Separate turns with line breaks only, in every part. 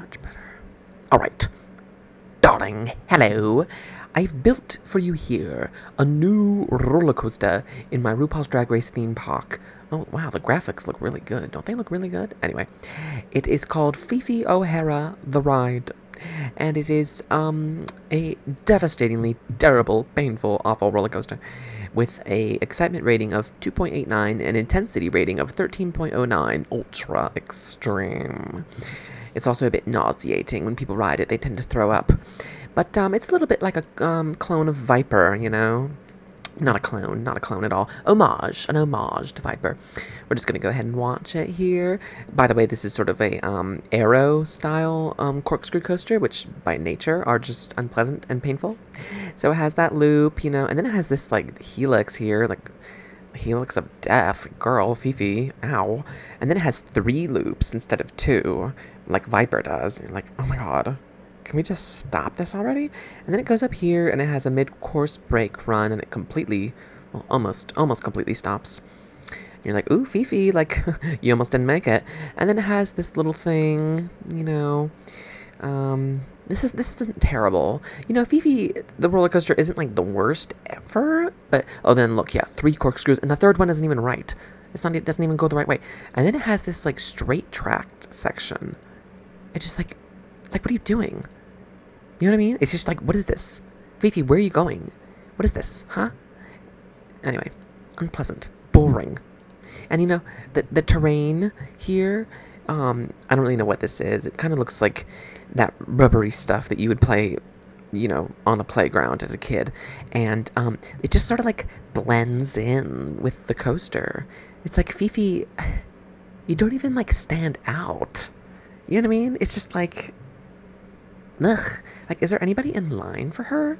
much better. Alright. Darling, hello. I've built for you here a new roller coaster in my RuPaul's Drag Race theme park. Oh, wow, the graphics look really good. Don't they look really good? Anyway, it is called Phi O'Hara The Ride. And it is um, a devastatingly terrible, painful, awful roller coaster with a excitement rating of 2.89 and intensity rating of 13.09 ultra extreme. It's also a bit nauseating. When people ride it, they tend to throw up. But um, it's a little bit like a um, clone of Viper, you know? Not a clone, not a clone at all. Homage, an homage to Viper. We're just gonna go ahead and watch it here. By the way, this is sort of a um, arrow style um, corkscrew coaster, which by nature are just unpleasant and painful. So it has that loop, you know, and then it has this like helix here, like helix of death, girl, Phi, ow. And then it has three loops instead of two, like Viper does. You're like, oh my god, can we just stop this already? And then it goes up here and it has a mid-course brake run and it completely, well, almost, almost completely stops. And you're like, ooh, Phi, like, you almost didn't make it. And then it has this little thing, you know, um, this is this isn't terrible. You know, Phi, the roller coaster isn't like the worst ever, but oh, then look, yeah, three corkscrews, and the third one isn't even right. It's not. It doesn't even go the right way. And then it has this like straight tracked section. It's just like, it's like, what are you doing? You know what I mean? It's just like, what is this? Phi, where are you going? What is this? Huh? Anyway, unpleasant, boring. And you know, the the terrain here, um, I don't really know what this is. It kind of looks like that rubbery stuff that you would play, you know, on the playground as a kid. And um, it just sort of like blends in with the coaster. It's like Phi, you don't even like stand out. You know what I mean? It's just like, ugh. Like, is there anybody in line for her?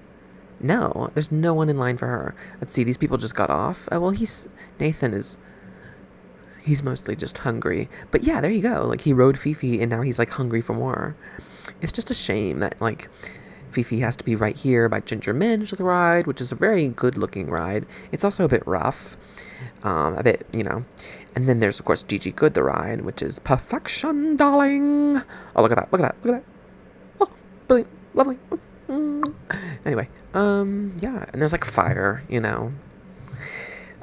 No, there's no one in line for her. Let's see, these people just got off. Oh, well, he's, Nathan is, he's mostly just hungry. But yeah, there you go. Like, he rode Phi and now he's like hungry for more. It's just a shame that, like, Phi has to be right here by Ginger Minj, the ride, which is a very good looking ride. It's also a bit rough, um, a bit, you know. And then there's, of course, Gigi Goode the ride, which is perfection, darling. Oh, look at that, look at that, look at that. Oh, brilliant, lovely. Mm. Anyway, um, yeah, and there's like fire, you know.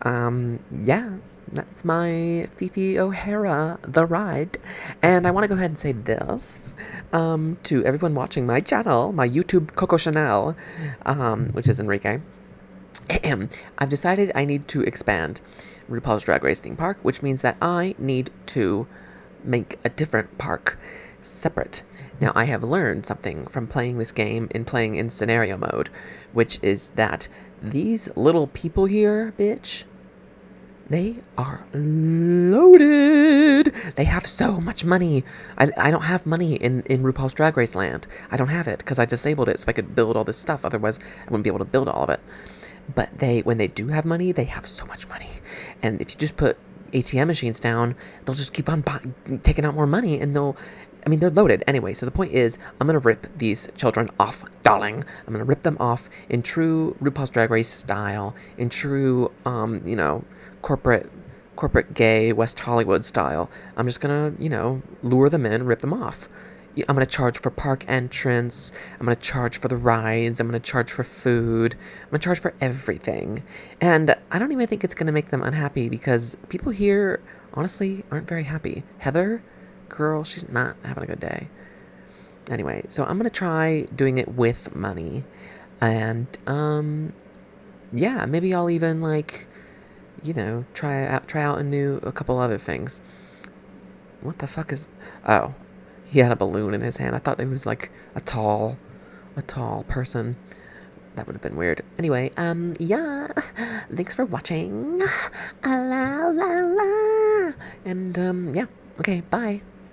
Um, yeah, that's my Phi O'Hara, the ride. And I want to go ahead and say this um, to everyone watching my channel, my YouTube Coco Chanel, um, which is Enrique. I've decided I need to expand RuPaul's Drag Race theme park, which means that I need to make a different park separate. Now, I have learned something from playing this game and playing in scenario mode, which is that these little people here, bitch, they are loaded. They have so much money. I, I don't have money in, in RuPaul's Drag Race land. I don't have it because I disabled it so I could build all this stuff. Otherwise, I wouldn't be able to build all of it. But they, when they do have money, they have so much money. And if you just put ATM machines down, they'll just keep on taking out more money and they'll I mean, they're loaded anyway. So the point is, I'm gonna rip these children off, darling. I'm gonna rip them off in true RuPaul's Drag Race style, in true, um, you know, corporate, corporate gay West Hollywood style. I'm just gonna, you know, lure them in, rip them off. I'm gonna charge for park entrance. I'm gonna charge for the rides. I'm gonna charge for food. I'm gonna charge for everything. And I don't even think it's gonna make them unhappy because people here, honestly, aren't very happy. Heather girl, she's not having a good day. Anyway, so I'm gonna try doing it with money, and um, yeah, maybe I'll even like, you know, try out try out a new a couple other things. What the fuck is? Oh, he had a balloon in his hand. I thought it was like a tall, a tall person. That would have been weird. Anyway, um, yeah. Thanks for watching. La la la. And um, yeah. Okay, bye.